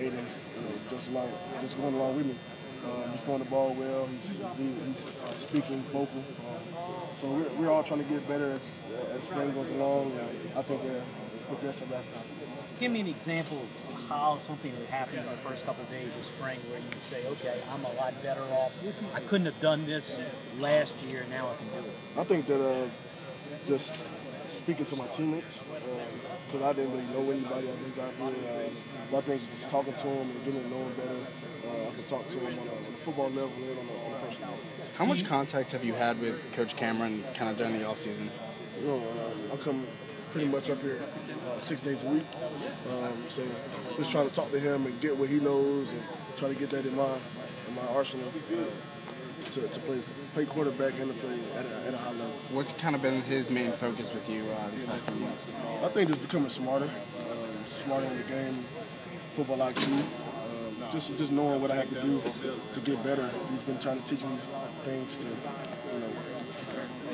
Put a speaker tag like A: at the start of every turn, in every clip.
A: You know, just along, just going along with me. Um, he's throwing the ball well. He's, he's uh, speaking vocal. Um, so we're, we're all trying to get better as, as spring goes along. And I think we're progressing rapidly.
B: Give me an example of how something that happened in the first couple of days of spring where you say, okay, I'm a lot better off. I couldn't have done this last year, now I can do it.
A: I think that uh, just speaking to my teammates, because uh, I didn't really know anybody. I just got here. But I think just talking to them and getting to know them better, uh, I can talk to them on a, on a football level and on a, on a personal level.
C: How much contact have you had with Coach Cameron kind of during the offseason?
A: You know, uh, I come pretty much up here uh, six days a week. Um, so just trying to talk to him and get what he knows and try to get that in my in my arsenal uh, to, to play play quarterback and to play at a, at a high level.
C: What's kind of been his main focus with you uh, these past few months?
A: I think just becoming smarter, um, smarter in the game, football IQ. Um, just just knowing what I have to do to get better. He's been trying to teach me things to you know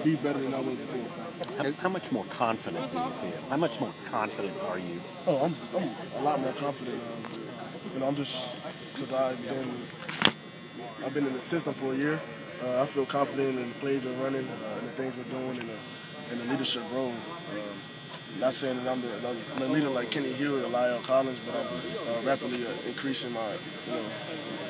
A: be better than I was before.
D: How, how, much more confident do you feel? How much more confident are you?
A: Oh, I'm, I'm a lot more confident. Um, you know, I'm just because I've been I've been in the system for a year. Uh, I feel confident in the plays we're running, uh, and the things we're doing, and the, in the leadership role. Um, not saying that I'm the, I'm the, leader like Kenny Hill or La'el Collins, but I'm uh, rapidly uh, increasing my you know,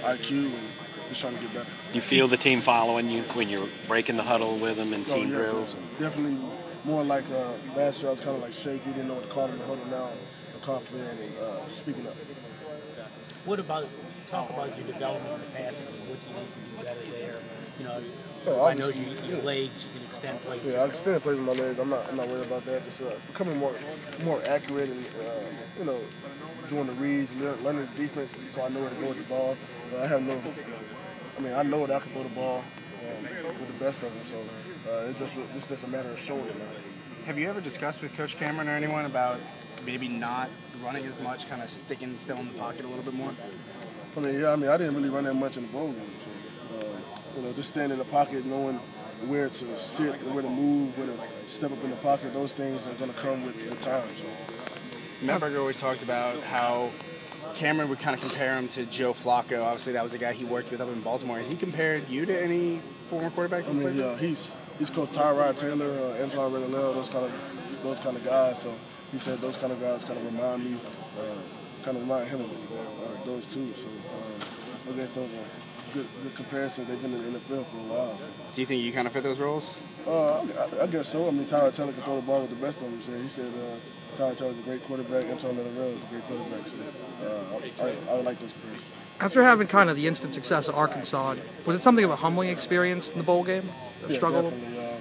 A: IQ and just trying to get better.
D: Do you feel the team following you when you're breaking the huddle with them and
A: oh,
D: team
A: yeah,
D: drills?
A: Definitely more like uh, last year I was kind of like shaky, didn't know what to call in the huddle. Now I'm confident and uh, speaking up.
B: What about talk about your development in the passing game? What you need to do better there? You know,
A: oh,
B: I know you, your legs, you can extend plays.
A: Yeah, I extend plays with my legs. I'm not, I'm not worried about that. Just uh, becoming more, more accurate and uh, you know, doing the reads, learning the defense, so I know where to go with the ball. Uh, I have no I mean, I know that I can throw the ball um, with the best of them, so uh, it's just it's just a matter of showing it.
C: Have you ever discussed with Coach Cameron or anyone about maybe not running as much, kind of sticking still in the pocket a little bit more?
A: I mean, yeah, I mean, I didn't really run that much in the bowl game, so uh, you know, just staying in the pocket, knowing where to sit, where to move, where to step up in the pocket, those things are going to come with, with time. So.
C: Mettenberger always talks about how Cameron would kind of compare him to Joe Flacco. Obviously, that was a guy he worked with up in Baltimore. Has he compared you to any former quarterbacks?
A: I mean, yeah, he's he's coached Tyrod Taylor, uh, Antwaan Randle El, those kind of those kind of guys. So he said those kind of guys kind of remind me, uh, kind of remind him of uh, those two. So um, I guess those are good, good comparisons. They've been in the NFL for a while. So.
C: Do you think you kind of fit those roles?
A: Uh, I, I, guess so. I mean, Tyrod Taylor can throw the ball with the best of them. So he said. Taylor's a great quarterback. Antwaan Randle El is a great quarterback. So uh, I, I, I like those comparisons.
E: After having kind of the instant success at Arkansas, was it something of a humbling experience in the bowl game?
A: Yeah,
E: struggle?
A: Definitely. Um,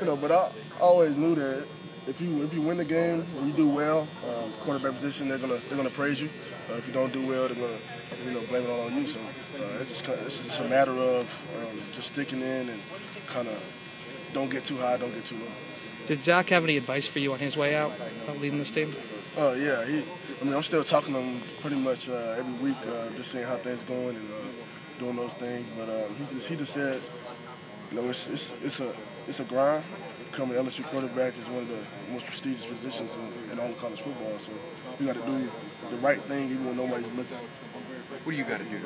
A: you know, but I always knew that if you if you win the game and you do well, um, quarterback position, they're gonna they're gonna praise you. Uh, if you don't do well, they're gonna you know blame it all on you. So uh, it's just it's just a matter of um, just sticking in and kind of don't get too high, don't get too low.
E: Did Zach have any advice for you on his way out, uh, leading this team?
A: Oh uh, yeah, he. I mean, I'm still talking to him pretty much uh, every week, uh, just seeing how things going and uh, doing those things. But um, he just he just said, you know, it's it's it's a it's a grind. Becoming LSU quarterback is one of the most prestigious positions in, in all of college football. So you got to do the right thing even when nobody's looking.
F: What do you got to do